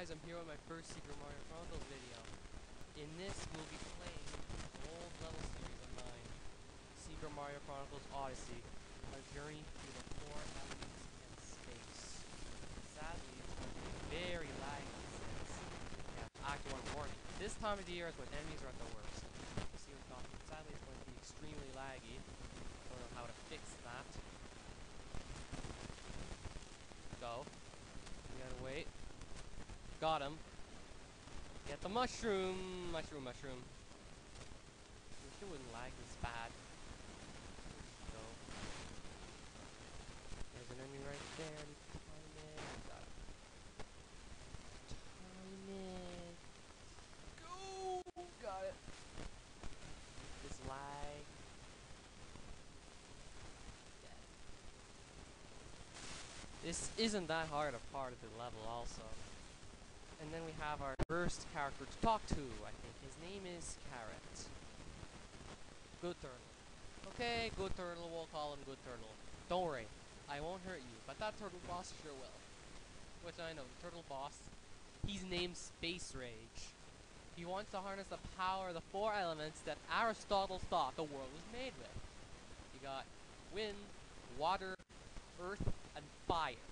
guys, I'm here with my first Super Mario Chronicles video. In this, we'll be playing an old level series of mine, Super Mario Chronicles Odyssey, a journey through the four elements and space. Sadly, it's going to be very laggy since, yeah, Act 1 warning. This time of the year is when enemies are at their worst. You see what's talking. Sadly, it's going to be extremely laggy. Don't know how to fix that. Go. We gotta wait. Got him. Get the mushroom! Mushroom, mushroom. It wouldn't lag this bad. Go. There's an enemy right there. Need to time it. Got it. Time it. Go! Got it. This lag. This isn't that hard a part of the level also. And then we have our first character to talk to, I think. His name is Carrot. Good Turtle. Okay, Good Turtle, we'll call him Good Turtle. Don't worry, I won't hurt you, but that Turtle Boss sure will. Which I know, the Turtle Boss, he's named Spacerage. He wants to harness the power of the four elements that Aristotle thought the world was made with. You got wind, water, earth, and fire.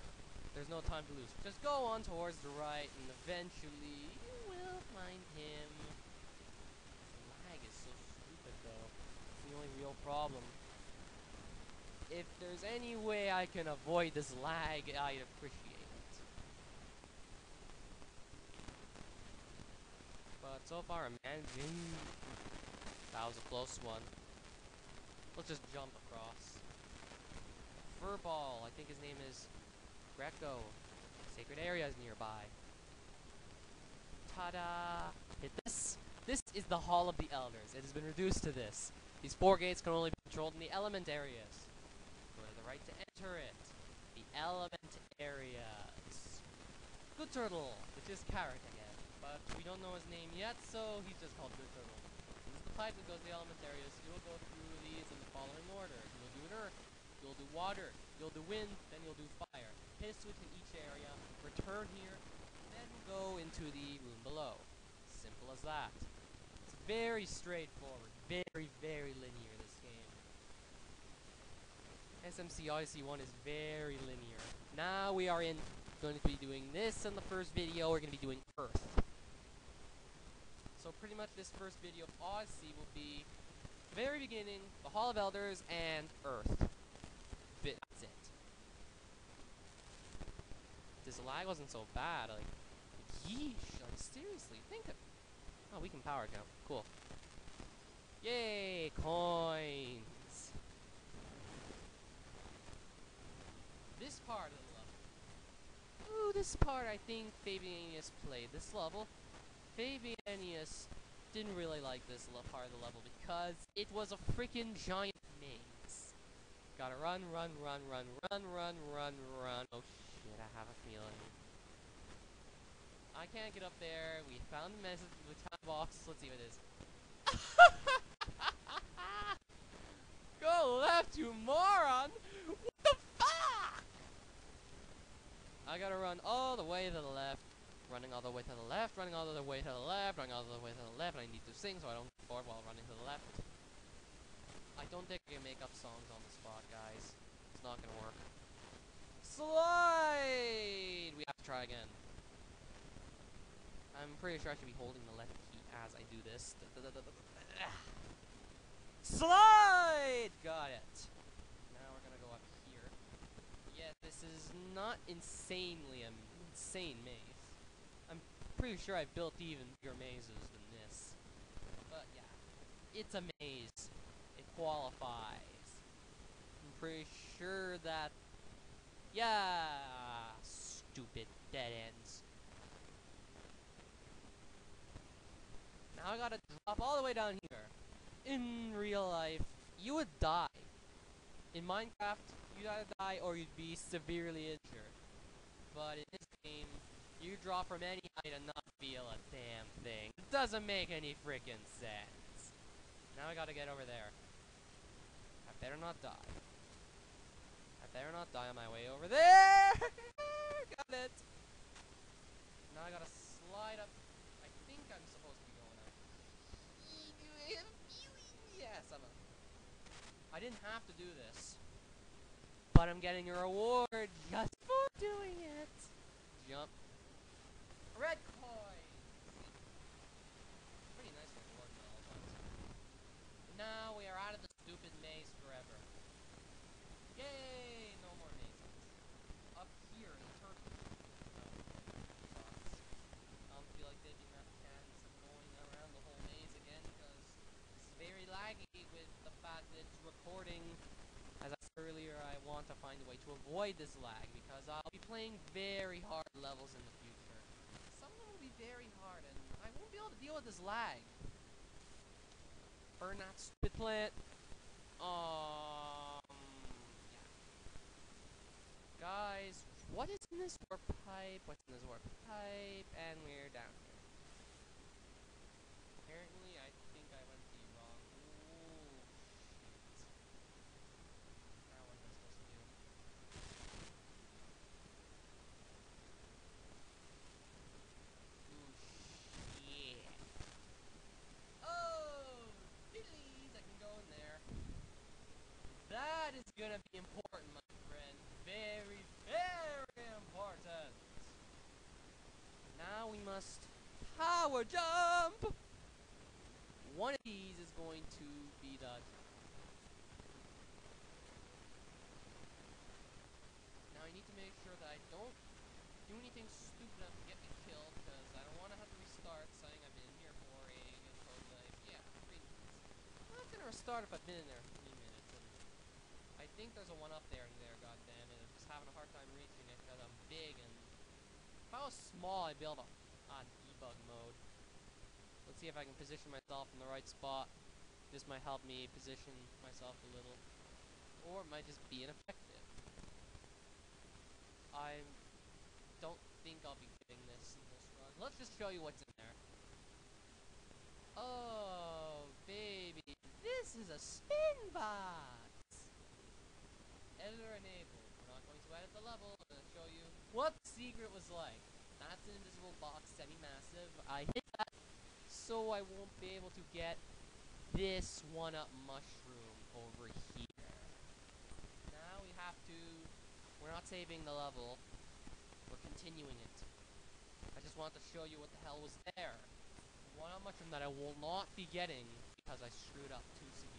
There's no time to lose. Just go on towards the right, and eventually you will find him. The lag is so stupid, though. It's the only real problem. If there's any way I can avoid this lag, I'd appreciate it. But so far, I'm managing. That was a close one. Let's just jump across. Furball, I think his name is Greco. Sacred areas nearby. Ta-da! Hit this. This is the Hall of the Elders. It has been reduced to this. These four gates can only be controlled in the element areas. Go to the right to enter it. The element areas. Good Turtle, which is Carrot again. But we don't know his name yet, so he's just called Good Turtle. This is the pipe that goes to the element areas. You will go through these in the following order. You will do an earth, you'll do water, you'll do wind, then you'll do fire. Hit a switch in each area, return here, then go into the room below. Simple as that. It's very straightforward, very, very linear, this game. SMC Odyssey 1 is very linear. Now we are in going to be doing this in the first video, we're going to be doing Earth. So pretty much this first video of Odyssey will be very beginning, the Hall of Elders, and Earth. Bit, that's it. This lag wasn't so bad, like, yeesh, like, seriously, think of Oh, we can power jump, cool. Yay, coins! This part of the level. Ooh, this part I think Fabianius played. This level, Fabianius didn't really like this part of the level because it was a freaking giant maze. Gotta run, run, run, run, run, run, run, run. Oh shit, I have a feeling. I can't get up there. We found the message with time box. Let's see what it is. Go left, you moron! What the fuck? I gotta run all the way to the left, running all the way to the left, running all the way to the left, running all the way to the left, and I need to sing so I don't get bored while running to the left. I don't think I can make up songs on the spot, guys. It's not gonna work. Slide! We have to try again. I'm pretty sure I should be holding the left key as I do this. Slide! Got it. Now we're gonna go up here. Yeah, this is not insanely an insane maze. I'm pretty sure I've built even bigger mazes than this. But yeah, it's a maze. It qualifies. I'm pretty sure that. Yeah, stupid dead ends. Now I gotta drop all the way down here. In real life, you would die. In Minecraft, you'd either die or you'd be severely injured. But in this game, you drop from any height and not feel a damn thing. It doesn't make any freaking sense. Now I gotta get over there. I better not die. I better not die on my way over there! Got it! Now I gotta right up. I think I'm supposed to be going up. Yes, I'm a. I didn't have to do this, but I'm getting a reward just for doing it. Jump. Red coin. Pretty nice reward but now we are out of the stupid maze forever. Yay! No more mazes. Up here in the turtle. No. Sucks. I don't feel like digging that chance of going around the whole maze again because it's very laggy with the fact that it's recording. As I said earlier, I want to find a way to avoid this lag because I'll be playing very hard levels in the future. Some of them will be very hard and I won't be able to deal with this lag. Burn that stupid plant. Um, yeah. Guys, what is in this warp pipe? What's in this warp pipe? And we're down here. Apparently, I think I went the wrong. Ooh, shit. Now what am I supposed to do? Ooh, shit. Oh, diddlies, I can go in there. That is gonna be important, my friend. Very, very important. Now we must power jump. One of these is going to be the. Now I need to make sure that I don't do anything stupid enough to get me killed, because I don't want to have to restart saying I've been in here for a good of, yeah, three minutes. I'm not gonna restart if I've been in there for three minutes, and think there's a one up there in there, god damn it. I'm just having a hard time reaching it because I'm big and if I was small I'd be able to on debug mode. Let's see if I can position myself in the right spot. This might help me position myself a little. Or it might just be ineffective. I don't think I'll be getting this in this run. Let's just show you what's in there. Oh, baby. This is a spin box! Editor enabled. We're not going to edit the level. I'm going to show you what the secret was like. That's an invisible box, semi-massive. I hit that so I won't be able to get this one-up mushroom over here. Now we have to... We're not saving the level. We're continuing it. I just wanted to show you what the hell was there. One-up mushroom that I will not be getting because I screwed up too severely.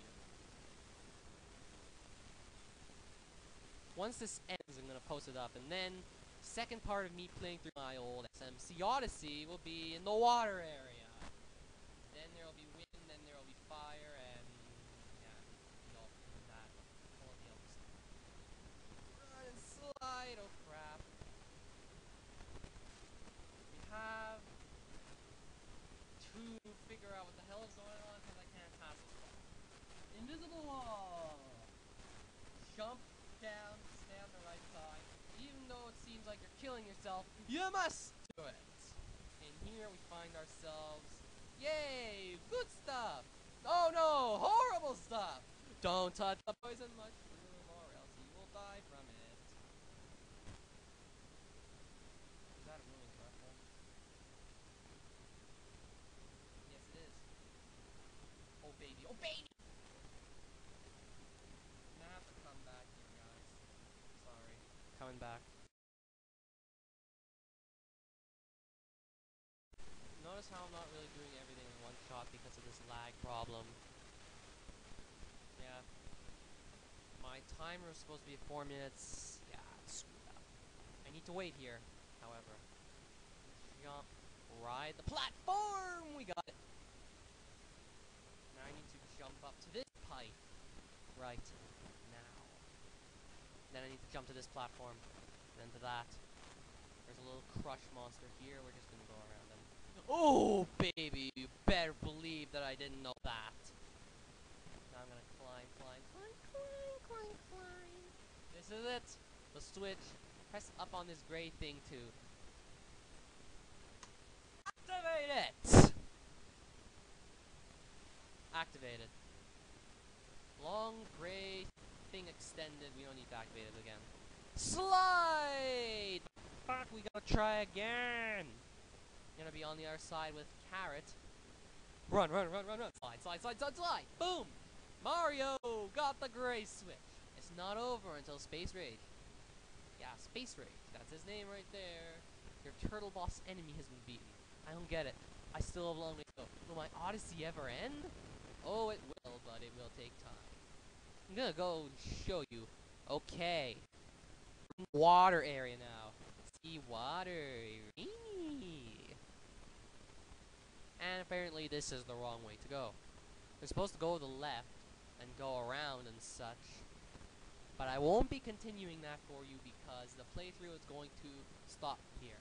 Once this ends, I'm gonna post it up, and then second part of me playing through my old SMC Odyssey will be in the water area. Then there will be wind, then there will be fire, and yeah, know, that all the other stuff. Run and slide, oh crap. We have to figure out what the hell is going on because I can't pass this wall. Invisible wall! Jump down, stay on the right side. Even though it seems like you're killing yourself, you must do it. And here we find ourselves. Yay! Good stuff! Oh no! Horrible stuff! Don't touch the poison mushroom or else you will die from it. Is that a ruined reference? Yes, it is. Oh baby, oh baby! Gonna have to come back here, guys. Sorry. Coming back. Notice how I'm not really doing everything in one because of this lag problem. Yeah. My timer is supposed to be 4 minutes. Yeah, screwed up. I need to wait here, however. Jump, ride the platform! We got it! Now I need to jump up to this pipe. Right now. Then I need to jump to this platform. Then to that. There's a little crush monster here. We're just gonna go around. Oh, baby! You better believe that I didn't know that. Now I'm gonna climb, climb, climb, climb, climb, climb. This is it. The switch. Press up on this gray thing too. Activate it! Activated. Long gray thing extended. We don't need to activate it again. Slide! Fuck, we gotta try again. Gonna be on the other side with Carrot. Run, run, run, run, run. Slide, slide, slide, slide, slide. Boom! Maryo got the gray switch. It's not over until Spacerage. Yeah, Spacerage. That's his name right there. Your turtle boss enemy has been beaten. I don't get it. I still have a long way to go. Will my odyssey ever end? Oh, it will, but it will take time. I'm gonna go show you. Okay. Water area now. See water. And apparently this is the wrong way to go. We're supposed to go to the left and go around and such. But I won't be continuing that for you because the playthrough is going to stop here.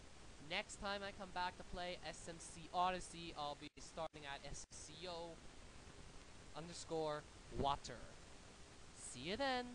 Next time I come back to play SMC Odyssey, I'll be starting at SCO underscore water. See you then.